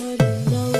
I don't know.